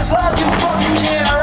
as loud you fucking can.